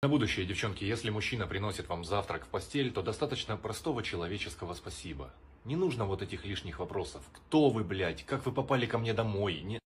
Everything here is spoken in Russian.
На будущее, девчонки, если мужчина приносит вам завтрак в постель, то достаточно простого человеческого спасибо. Не нужно вот этих лишних вопросов. Кто вы, блядь? Как вы попали ко мне домой? Не...